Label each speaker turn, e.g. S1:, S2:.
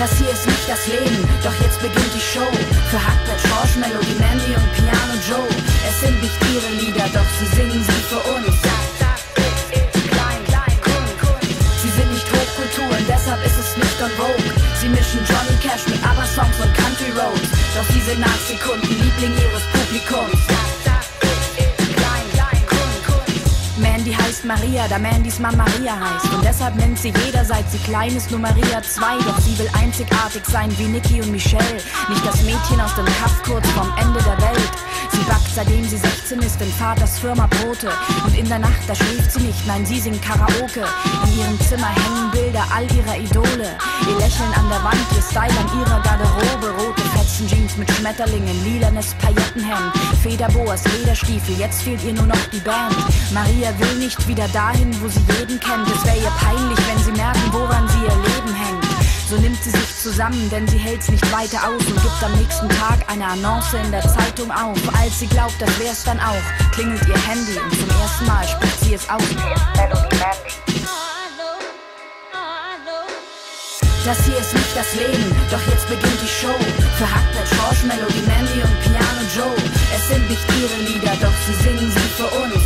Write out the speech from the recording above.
S1: Das hier ist nicht das Leben, doch jetzt beginnt die Show. Für Hackbett, Schorsch, Melodie, Mandy und Piano Joe. Es sind nicht ihre Lieder, doch sie singen sie für uns. Sie sind nicht Hochkultur und deshalb ist es nicht on Vogue. Sie mischen Johnny Cash mit ABBA-Songs und Country Roads. Doch sie sind nach Sekunden Liebling ihres Publikums. Mandy heißt Maria, da Mandys Mama Maria heißt. Und deshalb nennt sie jeder, seit sie klein ist, nur Maria 2. Doch sie will einzigartig sein wie Nikki und Michelle. Nicht das Mädchen aus dem Kaff kurz vorm Ende der Welt. Sie backt, seitdem sie 16 ist, in Vaters Firma Brote. Und in der Nacht, da schläft sie nicht, nein, sie singt Karaoke. In ihrem Zimmer hängen Bilder all ihrer Idole. Ihr Lächeln an der Wand, ihr Style an ihrer Garderobe. Rote Fetzen-Jeans mit Schmetterlingen, lilanes Paillettenhemd. Federboas, Lederstiefel, jetzt fehlt ihr nur noch die Band. Maria will nicht wieder dahin, wo sie jeden kennt. Es wäre ihr peinlich, wenn sie merken, woran sie ihr Leben hängt. So nimmt sie sich zusammen, denn sie hält's nicht weiter aus und gibt am nächsten Tag eine Annonce in der Zeitung auf. Als sie glaubt, das wär's dann auch, klingelt ihr Handy und zum ersten Mal spricht sie es aus. Das hier ist nicht das Leben, doch jetzt beginnt die Show. Für Hackbett, Schorsch, Melodie, Ihre Lieder, doch sie singen sie für uns.